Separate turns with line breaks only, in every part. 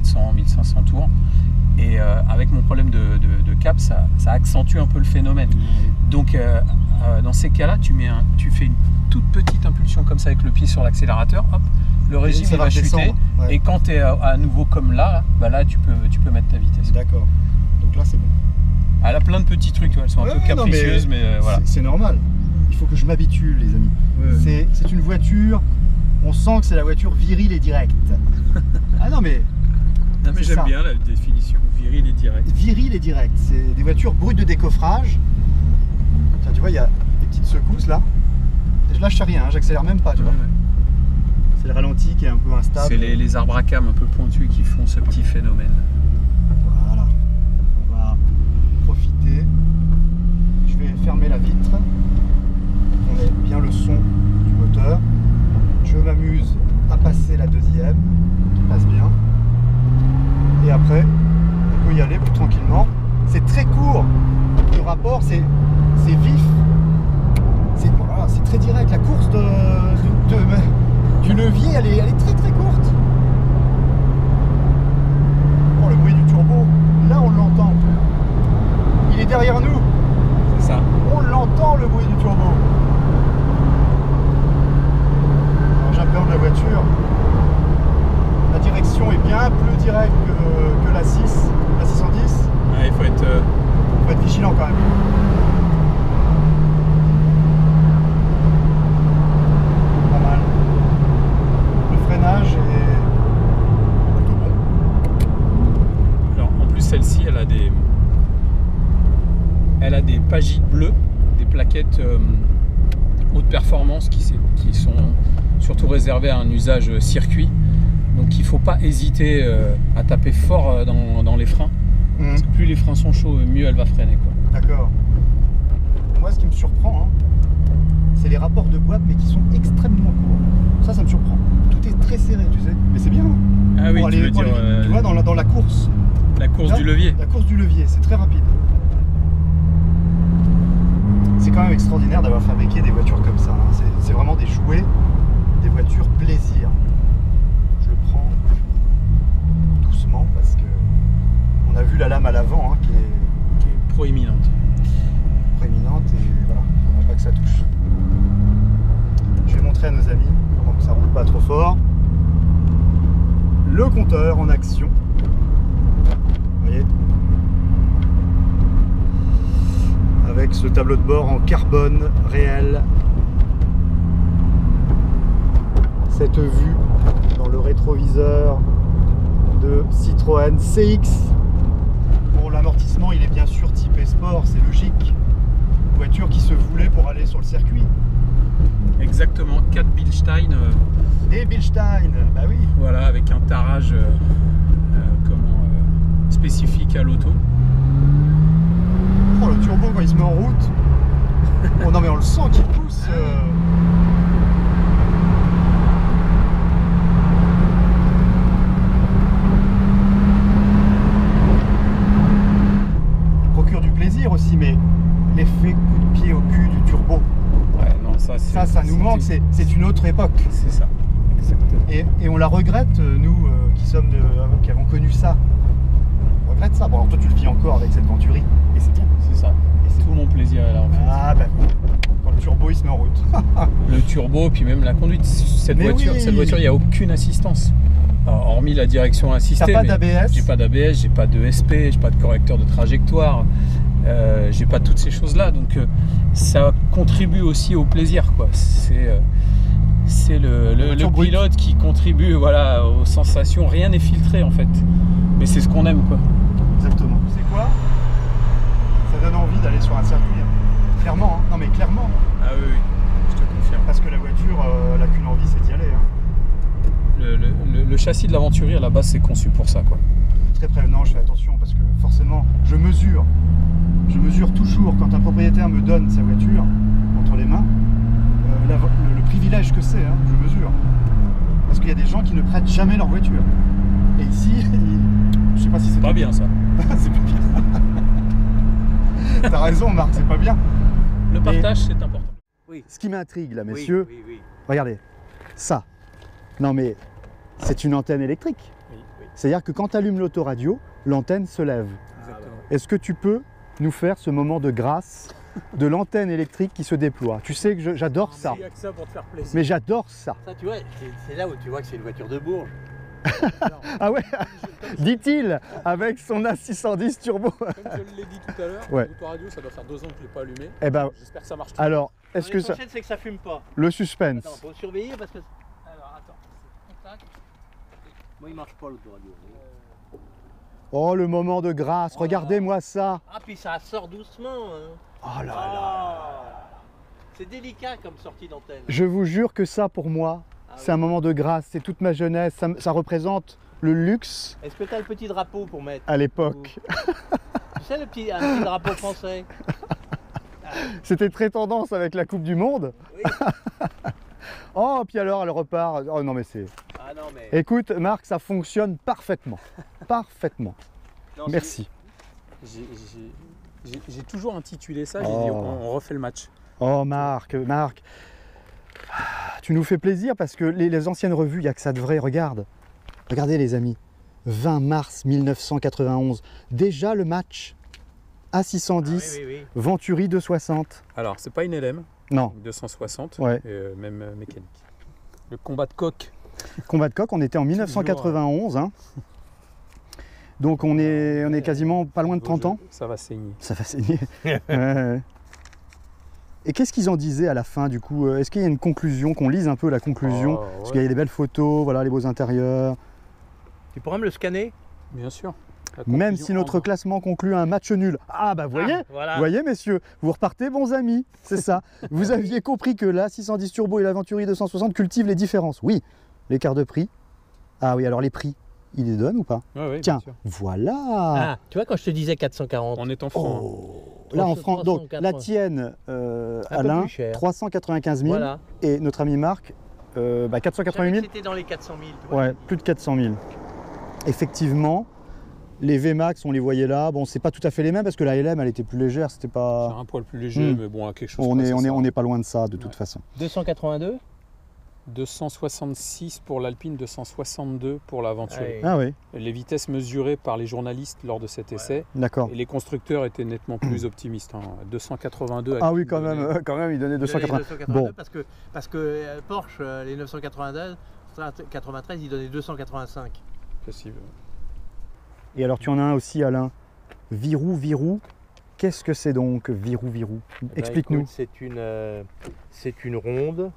1400, 1500 tours. Et euh, avec mon problème de, de- de cap, ça, ça accentue un peu le phénomène. Donc euh, euh, dans ces cas-là, tu, mets un- tu fais une toute petite impulsion comme ça avec le pied sur l'accélérateur, hop, le régime
va
va chuter.
ouais.
Et quand tu es à, à nouveau comme là, là, bah là tu peux, tu peux mettre ta vitesse.
D'accord. Donc là, c'est bon.
Elle a plein de petits trucs, elles sont un peu
mais
capricieuses, mais, voilà.
C'est- normal. Il faut que je m'habitue, les amis. C'est une voiture, on sent que c'est la voiture virile et directe. ah non, mais
Non, mais j'aime bien la définition, viril et direct.
viril et direct. C'est des voitures brutes de décoffrage. Tiens, tu vois, il y a des petites secousses là. Et je lâche rien, hein, j'accélère même pas, tu vois. C'est le ralenti qui est un peu instable.
C'est les, les arbres à cam un peu pointus qui font ce petit phénomène.
Voilà. On va profiter. Je vais fermer la vitre. On ait bien le son du moteur. Je m'amuse à passer la deuxième, qui passe bien. Et après, on peut y aller plus tranquillement. C'est très court. Le rapport, c'est c'est vif. C'est voilà, c'est direct. La course de, de- de- du levier, elle est, elle est très très courte. Oh, le bruit du turbo, là on l'entend. Il est derrière nous.
C'est ça.
On l'entend le bruit du turbo. J'appréhende la voiture. La direction est bien plus directe que, que la 6, la 610.
Ouais, il faut être. euh,
faut être vigilant quand même. Pas mal. Le freinage est plutôt bon.
Alors en plus celle-ci elle a des. Elle a des pagites bleues, des plaquettes euh, haute performance qui, sont surtout réservées à un usage circuit. Donc il ne faut pas hésiter euh, à taper fort euh, dans, dans les freins. Parce que plus les freins sont chauds, mieux elle va freiner. Quoi.
D'accord. Moi, ce qui me surprend, hein, c'est les rapports de boîte, mais qui sont extrêmement courts. Ça, ça me surprend. Tout est très serré, tu sais. Mais c'est bien. hein.
Ah oui,
Pour
tu
aller-
veux
pour
dire
aller-
euh,
Tu vois, dans la, dans la course.
la course
Là,
du levier.
La course du levier, c'est très rapide. C'est quand même extraordinaire d'avoir fabriqué des voitures comme ça. hein. C'est- vraiment des jouets, des voitures plaisir. Je le prends doucement parce que on a vu la lame à l'avant hein, qui est
qui est proéminente.
prééminente et voilà, il faudrait pas que ça touche. Je vais montrer à nos amis comment que ça roule pas trop fort. Le compteur en action. Vous voyez Avec ce tableau de bord en carbone réel. Cette vue dans le rétroviseur de Citroën CX Bon, l'amortissement, il est bien sûr typé sport, c'est logique. Voiture qui se voulait pour aller sur le circuit.
Exactement, 4 Bilstein, euh,
Et Bilstein, bah oui.
voilà, avec un tarage euh, euh, comment, euh, spécifique à l'auto.
Le turbo quand il se met en route. Oh non, mais on le sent qu'il pousse. euh. Il procure du plaisir aussi, mais l'effet coup de pied au cul du turbo,
Ouais, non, ça, c'est-
ça, ça nous manque, c'est c'est une autre époque.
C'est ça, exactement.
Et, et on la regrette, euh, nous euh, qui sommes de, euh, qui avons connu ça. Ça. Bon, alors toi, tu le vis encore avec cette Venturi. Et c'est bien.
C'est ça.
Et c'est
Tout mon plaisir est là en fait.
Ah, bah, quand le turbo il se met en route.
Le turbo, puis même la conduite. Cette
Mais
voiture,
oui.
cette voiture, il n'y a aucune assistance. Alors, hormis la direction assistée.
T'as pas d'ABS?
J'ai pas d'ABS, j'ai pas de SP, j'ai pas de correcteur de trajectoire, euh, j'ai pas toutes ces choses-là. Donc euh, ça contribue aussi au plaisir, quoi. C'est euh, c'est le, le- le pilote qui contribue voilà, aux sensations. Rien n'est filtré en fait. Mais c'est ce qu'on aime, quoi.
Exactement. C'est quoi? Ça donne envie d'aller sur un circuit. hein. Clairement, hein. non mais clairement.
Ah oui, oui, je te confirme.
Parce que la voiture, euh, elle a qu'une envie, c'est d'y aller. hein.
Le, le- le- le châssis de l'aventurier à la base, c'est conçu pour ça, quoi.
Très prévenant, je fais attention parce que forcément, je mesure. Je mesure toujours quand un propriétaire me donne sa voiture entre les mains, euh, la le, privilège que c'est, hein, je mesure. Parce qu'il y a des gens qui ne prêtent jamais leur voiture. Et ici, je sais pas si c'est
Pas bien ça.
c'est pas bien. T'as raison, Marc, c'est pas bien.
Le
Mais-
partage, c'est important.
Ce qui m'intrigue là,
Oui,
messieurs,
oui, oui.
regardez, ça. Non mais c'est une antenne électrique.
Oui, oui,
C'est-à-dire que quand tu allumes l'autoradio, l'antenne se lève.
exactement.
Est-ce que tu peux nous faire ce moment de grâce de l'antenne électrique qui se déploie? Tu sais que j'adore ça.
Ça pour te faire plaisir.
Mais j'adore ça.
Ça, tu vois, c'est c'est là où tu vois que c'est une voiture de Bourges.
Ah ouais Dit-il avec son A610 turbo.
Comme je l'ai dit tout à l'heure,
Ouais.
l'autoradio, ça doit faire deux ans que je ne l'ai pas allumé.
Eh ben,
J'espère que ça marche
alors, est-ce que ça...
L'essentiel, c'est que ça fume pas.
Le
Attends,
suspense.
faut surveiller parce que
Alors, attends.
moi, il marche pas l'autoradio.
Oh, le moment de grâce. Regardez-moi ça.
Ah, puis ça sort doucement. Hein.
Oh là là.
Ah. C'est délicat comme sortie d'antenne.
Je vous jure que ça, pour moi,
Ah
c'est un moment de grâce. C'est toute ma jeunesse. Ça, ça représente le luxe
Est-ce que tu as le petit drapeau pour mettre
à l'époque.
Tu sais, le petit, un petit drapeau français
C'était très tendance avec la Coupe du Monde.
Oui.
Oh, puis alors, elle repart. Oh non, mais c'est.
Ah non, mais.
Écoute, Marc, ça fonctionne parfaitement. Parfaitement.
non,
Merci.
J'ai- toujours intitulé ça, j'ai
Oh.
dit on, on refait le match.
Oh, Marc, Marc. Ah, Tu nous fais plaisir parce que les, les anciennes revues, il n'y a que ça de vrai. Regarde. Regardez, les amis. 20 mars 1991. Déjà le match
Ah,
A610,
oui, oui, oui.
Venturi 260.
Alors, c'est pas une LM,
Non,
260,
Ouais.
euh, même euh, mécanique. Le combat de coq,
combat de coq, on était en 1991. hein. Donc on est, on est quasiment pas loin de 30 ans.
ça va saigner.
Ça va saigner. Ouais. Et qu'est-ce qu'ils en disaient à la fin du coup Euh, Est-ce qu'il y a une conclusion, qu'on lise un peu la conclusion?
Oh,
Parce qu'il y a des belles photos, voilà les beaux intérieurs.
Tu pourras me le scanner?
Bien sûr.
Même si notre
en-
classement conclut à un match nul. Ah bah vous voyez
Ah, Voilà.
Vous voyez messieurs, vous repartez bons amis, c'est ça. vous aviez compris que la 610 Turbo et la Venturi 260 cultivent les différences. Oui, l'écart de prix. Ah oui, alors les prix, ils les donnent ou pas?
Bien
Tiens,
sûr.
voilà
Ah, tu vois, quand je te disais 440,
On est en franc.
Oh Là en France, donc
380.
la tienne, euh, Alain,
plus cher.
395 000
voilà.
et notre ami Marc, euh, bah,
Je
480
savais
000
que C'était dans les 400 000. tu vois.
Ouais, plus de 400 000. Effectivement, les VMAX, on les voyait là. Bon, c'est pas tout à fait les mêmes parce que la LM, elle était plus légère. C'était
C'est
pas.
un poil plus léger,
Hmm.
mais bon, à quelque chose.
On
près,
est,
c'est
on est,
ça.
on n'est pas loin de ça de toute façon.
282
266 pour l'Alpine, 262 pour la Venturi.
Ouais.
Ah oui,
Les vitesses mesurées par les journalistes lors de cet essai,
d'accord.
et les constructeurs étaient nettement plus optimistes. hein. 282.
Ah oui, quand même, euh, quand même, il donnait
Il donnait
280.
282
Bon.
parce que, parce que euh, Porsche, euh, les 982, 93, il donnait 285.
Possible.
Et alors, tu en as un aussi, Alain. Virou, Virou. Qu'est-ce que c'est donc, Virou, Virou?
Eh ben,
Explique-nous.
c'est une, euh, c'est une ronde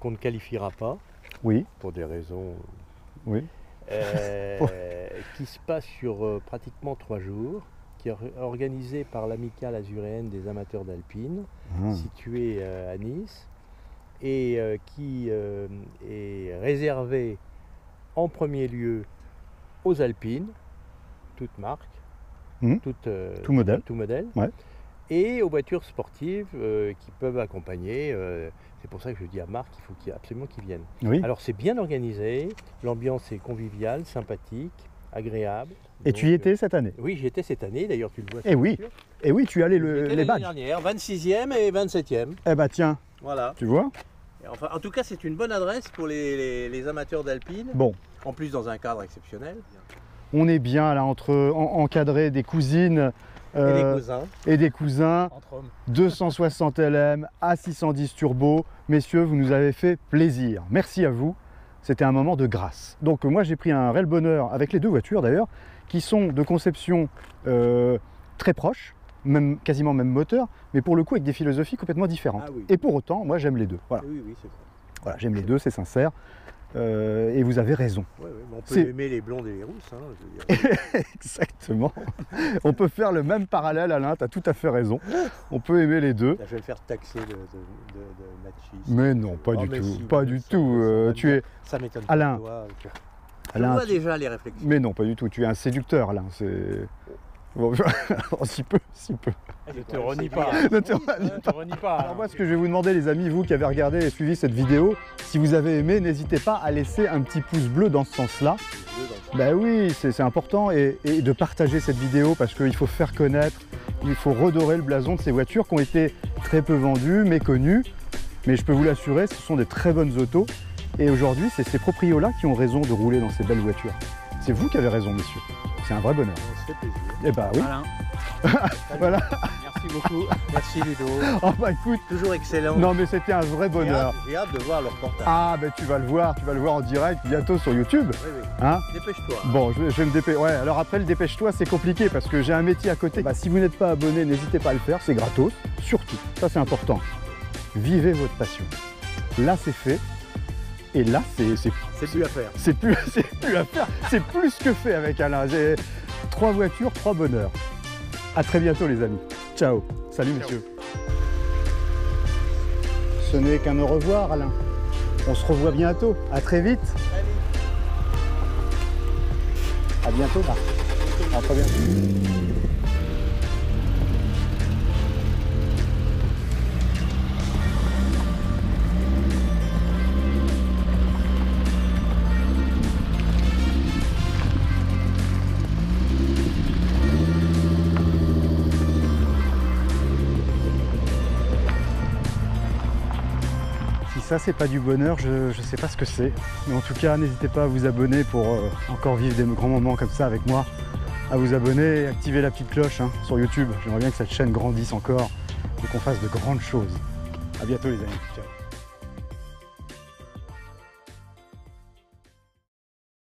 qu'on ne qualifiera pas
Oui,
pour des raisons
oui.
euh, qui se passe sur euh, pratiquement trois jours, qui est or- organisée par l'amicale azuréenne des amateurs d'alpine,
Ah.
située euh, à Nice, et qui est réservée en premier lieu aux alpines, toutes marques,
Mhm.
toutes,
Tout modèle.
tout modèle,
Ouais.
Et aux voitures sportives euh, qui peuvent accompagner. euh, c'est pour ça que je dis à Marc qu'il faut qu'il absolument qu'ils viennent.
Oui.
Alors c'est bien organisé, l'ambiance est conviviale, sympathique, agréable.
Et
Donc,
tu y étais cette année?
Oui, j'y étais cette année, d'ailleurs tu le vois.
Eh
sur la
oui. Et oui, tu as les,
J'y
le- les
l'année
badges.
dernière, 26e et 27e.
Eh bah tiens,
Voilà.
tu vois?
Et Enfin, en tout cas, c'est une bonne adresse pour les, les- les amateurs d'alpine.
Bon,
En plus, dans un cadre exceptionnel.
on est bien là entre en- encadré des cousines
Et
euh,
les cousins.
et des cousins.
Entre hommes.
260 LM à 610 turbo. Messieurs, vous nous avez fait plaisir. Merci à vous. C'était un moment de grâce. Donc moi j'ai pris un réel bonheur avec les deux voitures d'ailleurs, qui sont de conception euh, très proches, même, quasiment même moteur, mais pour le coup avec des philosophies complètement différentes.
Ah oui.
Et pour autant, moi j'aime les deux. Voilà,
Oui, oui, c'est vrai.
voilà j'aime les deux, c'est sincère. Euh, et vous avez raison.
Ouais, ouais, mais on peut aimer les blondes et les rousses. hein, je veux dire.
Exactement. On peut faire le même parallèle, Alain, tu as tout à fait raison. On peut aimer les deux.
Là, je vais me faire taxer de, de, de, de machisme.
Mais non, pas
Oh,
du tout.
si,
pas du
ça,
tout.
ça
euh, tu es.
Ça m'étonne
Alain.
pas. Toi, je
Alain,
vois
tu-
déjà les réflexions.
Mais non, pas du tout. Tu es un séducteur, Alain. C'est. Bon, si peu, si peu.
Ne te renie pas.
Ne te renie
pas.
Alors moi, ce que je vais vous demander, les amis, vous qui avez regardé et suivi cette vidéo, si vous avez aimé, n'hésitez pas à laisser un petit pouce bleu dans ce sens-là. Ben oui, c'est c'est important et, et de partager cette vidéo parce qu'il faut faire connaître, il faut redorer le blason de ces voitures qui ont été très peu vendues, méconnues. Mais je peux vous l'assurer, ce sont des très bonnes autos Et aujourd'hui, c'est ces proprios-là qui ont raison de rouler dans ces belles voitures. C'est vous qui avez raison, messieurs. C'est un vrai bonheur.
On se fait plaisir.
Eh bah oui. Voilà.
Merci beaucoup. Merci Ludo.
Oh bah écoute,
Toujours excellent.
non mais c'était un vrai bonheur.
j'ai hâte de voir le reportage.
Ah bah tu vas le voir, tu vas le voir en direct bientôt sur YouTube.
Oui, oui.
Hein
Dépêche-toi.
Bon, je vais, je vais me dépêcher. Ouais, alors après le dépêche-toi, c'est compliqué parce que j'ai un métier à côté. Bah, si vous n'êtes pas abonné, n'hésitez pas à le faire, c'est gratos. Surtout, ça c'est important. Vivez votre passion. Là c'est fait. Et là c'est c'est-
plus à faire.
c'est plus, c'est plus à faire. C'est plus que fait avec Alain. J'ai trois voitures, trois bonheurs. À très bientôt les amis. Ciao. Salut messieurs. Ce n'est qu'un au revoir Alain. On se revoit bientôt. À très vite. À bientôt Marc. À très bientôt. Ça c'est pas du bonheur, je, ne sais pas ce que c'est. Mais en tout cas, n'hésitez pas à vous abonner pour euh, encore vivre des grands moments comme ça avec moi. À vous abonner et activer la petite cloche hein, sur YouTube. J'aimerais bien que cette chaîne grandisse encore et qu'on fasse de grandes choses. A bientôt les amis.